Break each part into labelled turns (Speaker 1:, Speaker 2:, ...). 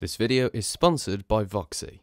Speaker 1: This video is sponsored by VOXI.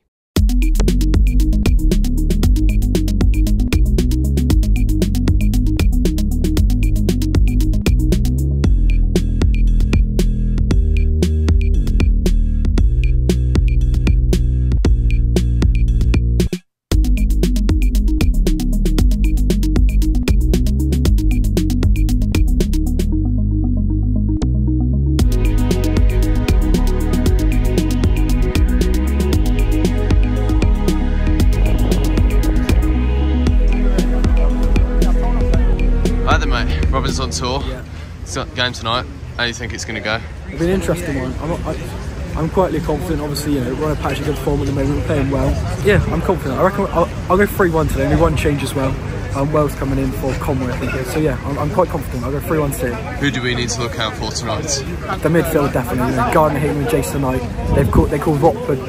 Speaker 1: Game tonight. How do you think it's going to go?
Speaker 2: It'll be an interesting one. I'm, I, I'm quietly confident. Obviously, you know, we're on a patch of good form at the moment, we're playing well. Yeah, I'm confident. I reckon I'll, I'll go 3 1 today. Only one change as well. Um, Wells coming in for Conway, I think. So, yeah, I'm, I'm quite confident. I'll go 3 1 2.
Speaker 1: Who do we need to look out for tonight?
Speaker 2: The midfield, definitely. You know, Gardner and Jason Knight. They've caught, they caused Watford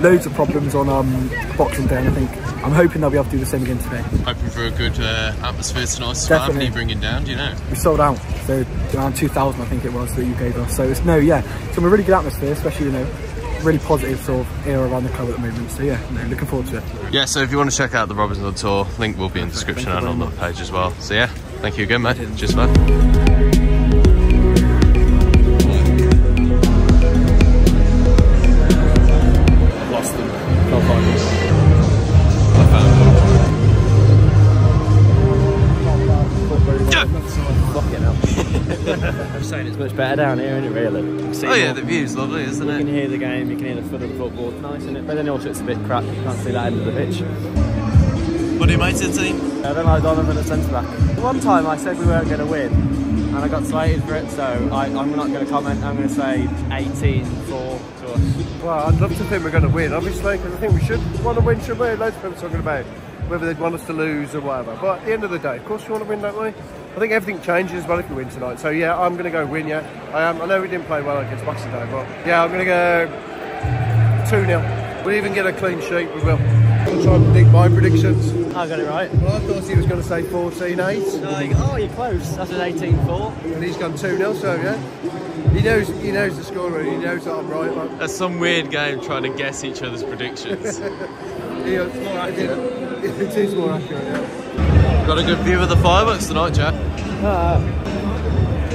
Speaker 2: loads of problems on um, Boxing Day, and I think I'm hoping they'll be able to do the same again today.
Speaker 1: Hoping for a good uh, atmosphere tonight well. How many
Speaker 2: Definitely.
Speaker 1: are you bringing down, do you know?
Speaker 2: We sold out, so around 2,000, I think it was, that you gave us. So, it's no, yeah. So, a really good atmosphere, especially, you know, really positive sort of era around the club at the moment. So, yeah, no, looking forward to it.
Speaker 1: Yeah, so if you want to check out the Robins On Tour, link will be in the description and on the page as well. So yeah, thank you again, mate. Cheers, man.
Speaker 3: It's much better down here, isn't it, really? See
Speaker 1: Oh yeah, the view's lovely, isn't it?
Speaker 3: You can hear the game, you can hear the foot of the football. It's nice, isn't it? But then also it's a bit crap. You can't see that end of the pitch.
Speaker 1: What do you make to the team?
Speaker 3: I don't like Donovan at centre back. One time I said we weren't going to win, and I got slated for it, so I, I'm not going to comment. I'm going to say 18 4 to us.
Speaker 4: Well, I'd love to think we're going to win, obviously, because I think we should want to win, should we? Loads of people talking about whether they'd want us to lose or whatever. But at the end of the day, of course, we want to win, don't we? I think everything changes as well if we win tonight. So yeah, I'm going to go win. Yeah, I am. I know we didn't play well against Boxing Day, but yeah, I'm going to go two 0 We'll even get a clean sheet. We will. I'll try and predict my predictions.
Speaker 3: I got it right.
Speaker 4: Well, I thought he was going to say 14 8,
Speaker 3: Oh, you- oh, you're close. That's an 18 4.
Speaker 4: and he's gone 2 0. So yeah, he knows he knows the score already. He knows that I'm right. Like,
Speaker 1: That's some weird game trying to guess each other's predictions.
Speaker 4: he, it's more accurate. It is more accurate. Yeah.
Speaker 1: Got a good view of the fireworks tonight, Jack.
Speaker 3: Uh,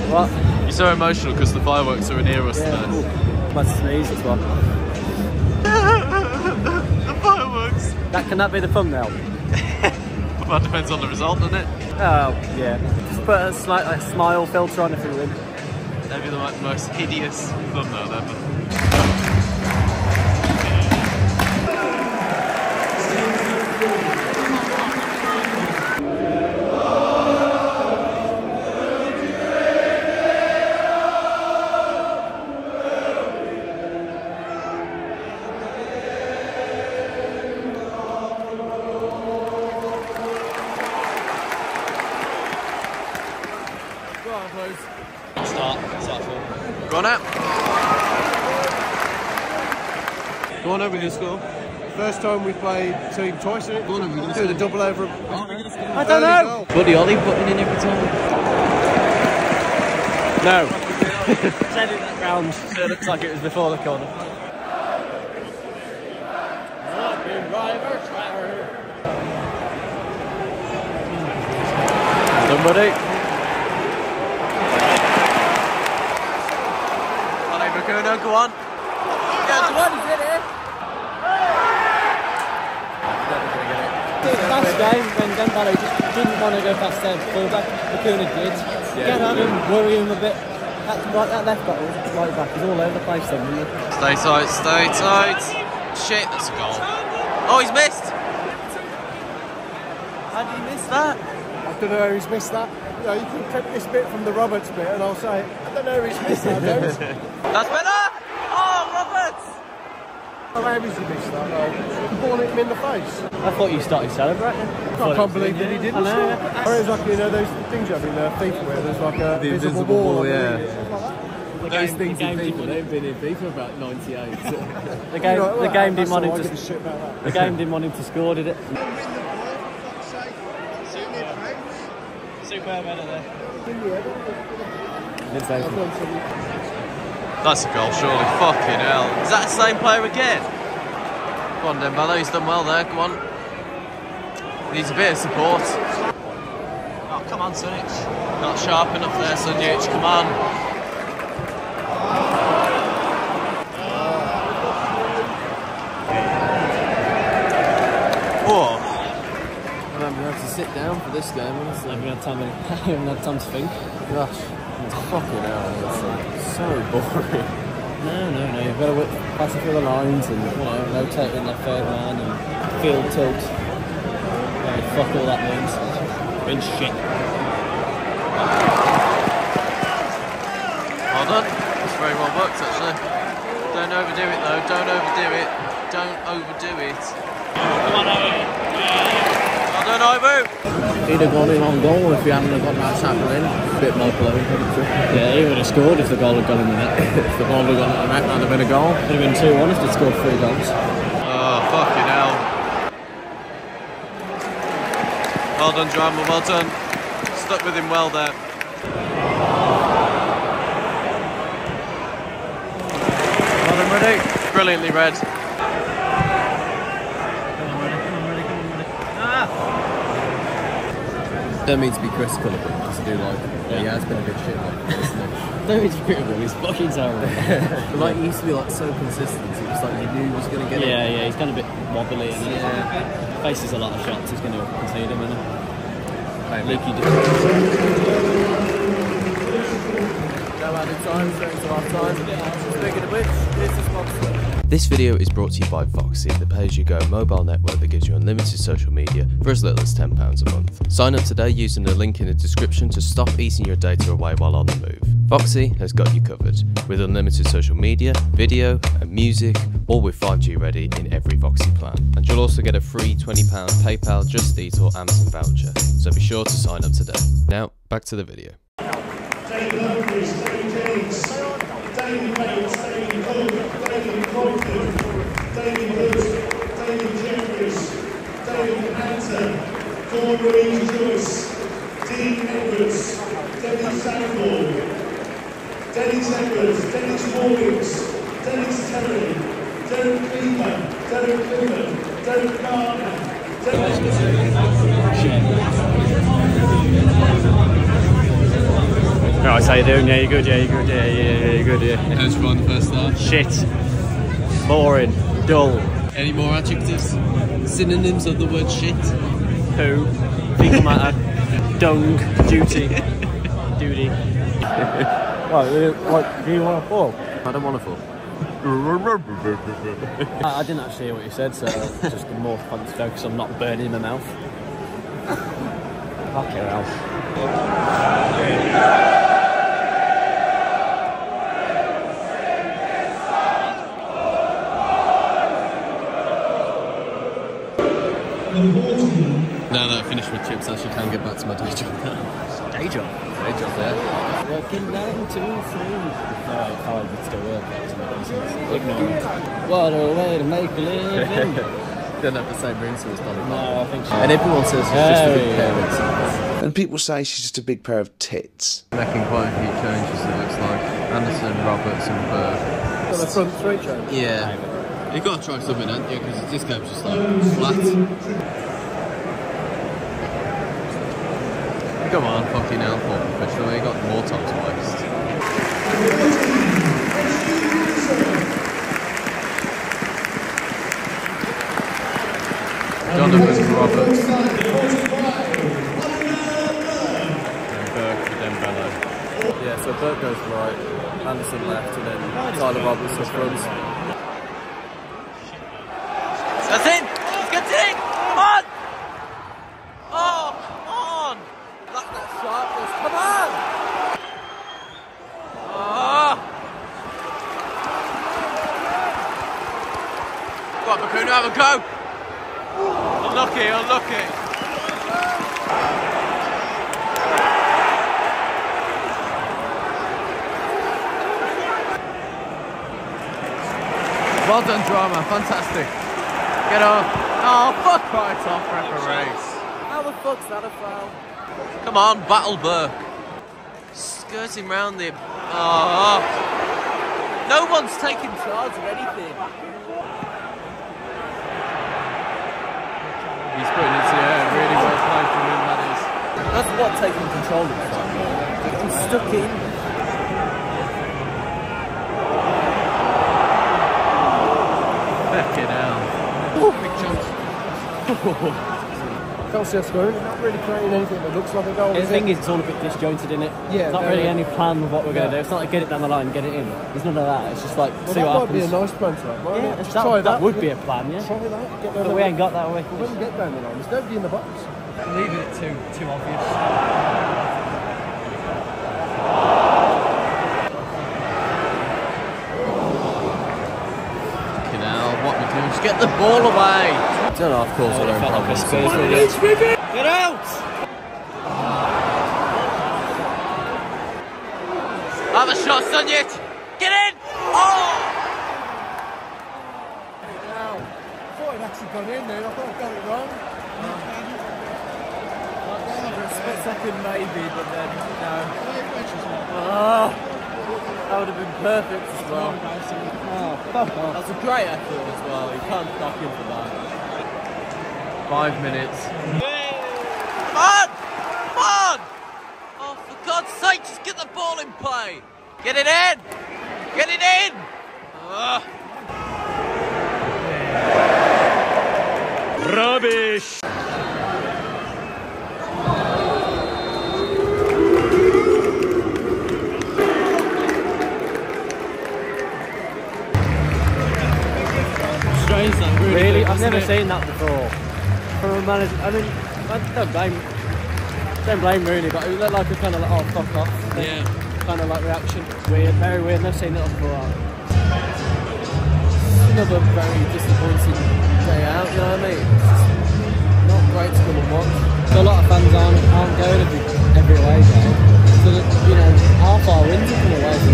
Speaker 3: what?
Speaker 1: You're so emotional because the fireworks are near us today.
Speaker 3: About to sneeze as well.
Speaker 1: the fireworks.
Speaker 3: That can that be the thumbnail?
Speaker 1: Well, depends on the result, doesn't it?
Speaker 3: Oh yeah. Just put a slight like, smile filter on if we win.
Speaker 1: That'd be the most hideous thumbnail ever. Go on over with your score.
Speaker 4: First time we played team twice, isn't it?
Speaker 1: Go on over with your
Speaker 4: Do the double over.
Speaker 3: Oh, I don't know.
Speaker 5: Buddy Ollie putting in every time.
Speaker 3: No. Said it that round. So it looks like it was before the corner. Somebody.
Speaker 1: Ollie Bakuna, go on.
Speaker 5: Last game when Dembele just didn't want to go past their fullback, Bakuna did. Get at him, worry him a bit. That, right, that left back, right back, is all over the place then, really.
Speaker 1: Stay tight, stay tight. Shit, that's a goal. Oh, he's missed. How did he miss that?
Speaker 4: I don't know how he's missed that. You know, you can clip this bit from the Roberts bit, and I'll say, I don't know how he's missed that. don't.
Speaker 1: That's better. Roberts.
Speaker 4: How has he missed that? Though? Ball hit him in the face.
Speaker 3: I thought you started celebrating.
Speaker 4: I can't believe that he didn't.
Speaker 3: I know.
Speaker 4: score. Or it's like you know those things you have in uh, FIFA where there's like a
Speaker 5: The
Speaker 4: invisible,
Speaker 5: invisible
Speaker 4: wall.
Speaker 5: wall, yeah.
Speaker 4: it, stuff like that.
Speaker 5: The game, the game people, they've been in FIFA about 98.
Speaker 3: The game,
Speaker 4: Right,
Speaker 3: the
Speaker 4: well,
Speaker 3: game didn't
Speaker 4: that's
Speaker 3: want
Speaker 4: all
Speaker 3: him
Speaker 4: I give a
Speaker 3: to.
Speaker 4: shit about that.
Speaker 3: The game didn't want him to score, did it? Superb header there. Mid-station.
Speaker 1: That's a goal, surely. Fucking hell. Is that the same player again? Go on, Dembele. He's done well there. Come on. Needs a bit of support. Oh, come on, Sunjic. Not sharp enough there, Sunjic. Come on. Oh,
Speaker 3: I'm going to have to sit down for this game, honestly. I haven't had time, I haven't had time to think. Gosh.
Speaker 5: It's fucking hell. It's like, so boring.
Speaker 3: No, no, no. You've got to whip passing through the lines and, you know, rotating that third man and field tilt. Yeah, fuck all that means. Been shit.
Speaker 1: well done. It's very well worked, actually. Don't overdo it, though. Don't overdo it. Don't overdo it. Well done, Ivo.
Speaker 3: He'd have gone in on goal if he hadn't have got that tackle in. Bit more blowy. Yeah, he would have scored if the goal had gone in the net. if the ball had gone in the net, that'd have been a goal. It would have been 2 1 if they'd scored three goals.
Speaker 1: Oh, fucking hell. Well done, Drameh, well done. Stuck with him well there. Well done, ready. Brilliantly read.
Speaker 5: Don't mean to be critical of him, just do like, yeah, he has been a bit shit like this, isn't he?
Speaker 3: Don't be critical, he's fucking terrible.
Speaker 5: But like, he used to be like so consistent, it was like you knew he was going to get
Speaker 3: yeah,
Speaker 5: it.
Speaker 3: yeah, he's gone a bit wobbly and
Speaker 5: Yeah.
Speaker 3: faces a lot of shots, he's going to concede them and
Speaker 5: Maybe.
Speaker 3: leaky defence.
Speaker 5: No added time, straight to half time. Speaking of which, here's the sponsor.
Speaker 4: This video is brought to you by VOXI, the pay-as-you-go mobile network that gives you unlimited social media for as little as £10 a month. Sign up today using the link in the description to stop eating your data away while on the move. VOXI has got you covered, with unlimited social media, video and music, all with 5G ready in every VOXI plan. And you'll also get a free £20 PayPal, Just Eat or Amazon voucher, so be sure to sign up today. Now, back to the video.
Speaker 5: Right, how you doing? Yeah, you're good, yeah, you're good, yeah, yeah, yeah, you're good, yeah.
Speaker 1: How's fun the first half?
Speaker 5: Shit. Boring. Dull.
Speaker 1: Any more adjectives? Synonyms of the word shit?
Speaker 5: Poo. Fecal matter. Dung. Duty. Duty.
Speaker 6: Right, like, do you want to fall?
Speaker 5: I don't want to fall. I, I didn't actually hear what you said, so just more fun to focus on not burning my mouth. Fucking hell.
Speaker 4: Now that I finished with chips, I should can get back to my day job now.
Speaker 5: Day job.
Speaker 4: Day job there.
Speaker 3: Working nine, two, three. No, five, it's still work. That's not sense. Ignorant. What a way to make a living.
Speaker 4: Don't have the same ring to as Dolly
Speaker 3: no, I think so.
Speaker 5: And everyone says she's just a big pair of tits.
Speaker 7: And people say she's just a big pair of tits.
Speaker 4: Making quite a few changes, it looks like. Anderson, Roberts, and Burke.
Speaker 6: the front three change.
Speaker 4: Yeah. You've got to try something, haven't you? Because this game's just like flat. Come on, fucking hell, for professional. You got more time to waste. Jonathan Roberts. And Burke for Dembele.
Speaker 5: Yeah, so Burke goes right, Anderson left, and then Tyler Roberts up front.
Speaker 1: That's in! Get in! Come on! Oh, come on! That's not sharpness. Come on! Oh. Go on, Bakuna, have a go! Unlucky, unlucky. Well done, Drameh. Fantastic. Get off. Oh, fuck right off, referee.
Speaker 5: How the fuck's that a foul?
Speaker 1: Come on, Battle Burke. Skirting round the. Oh. No one's taking charge of anything. He's putting it to the air. Really well played from him, that is. That's what taking control of it. I'm stuck in. Fucking hell.
Speaker 4: Big chance. Can't see us scoring. We're not really creating anything that looks like a goal.
Speaker 3: The thing
Speaker 4: it?
Speaker 3: is, it's all a bit disjointed in it.
Speaker 4: Yeah, It's
Speaker 3: not
Speaker 4: very.
Speaker 3: really any plan of what we're going to
Speaker 4: Yeah.
Speaker 3: do. It's not like get it down the line, get it in. There's none of that. It's just like
Speaker 4: Well,
Speaker 3: see
Speaker 4: that
Speaker 3: what
Speaker 4: might be a nice plan to have. mightn't
Speaker 3: Yeah,
Speaker 4: it? Just
Speaker 3: that,
Speaker 4: try
Speaker 3: that
Speaker 4: that.
Speaker 3: would be a plan, yeah.
Speaker 4: Try that. Get down
Speaker 3: But
Speaker 4: the
Speaker 3: we
Speaker 4: line.
Speaker 3: ain't got that way.
Speaker 4: When you get down the line, there's nobody in the box.
Speaker 2: Leaving it too too obvious.
Speaker 1: Fucking what we get the ball away. Don't know, of course,
Speaker 3: Oh,
Speaker 1: I
Speaker 3: it
Speaker 1: don't
Speaker 3: felt like a
Speaker 1: problem. Get out! Have a shot, Sunjic! Get in! Oh!
Speaker 4: I thought it actually gone in there. I thought I got it wrong.
Speaker 1: Split second maybe, but then no. Oh, that would have been perfect as well. Oh, That's a great effort as well. You can't knock him for that. Five minutes. Come on! Come on! Oh, for God's sake, just get the ball in play. Get it in! Get it in! Ugh. Rubbish!
Speaker 3: Strange that, really. Really? I've never seen that before manager. I mean, I don't blame, don't blame really, but it looked like a kind of like, oh fuck off.
Speaker 1: Yeah.
Speaker 3: Kind of like reaction. Weird, very weird. Never seen it before.
Speaker 1: Another very disappointing day out. You know what I mean? It's not great to come and watch.
Speaker 3: So a lot of fans aren't aren't going every every away. So that, you know, half our wins are come away from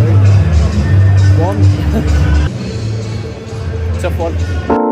Speaker 3: One. Tough one.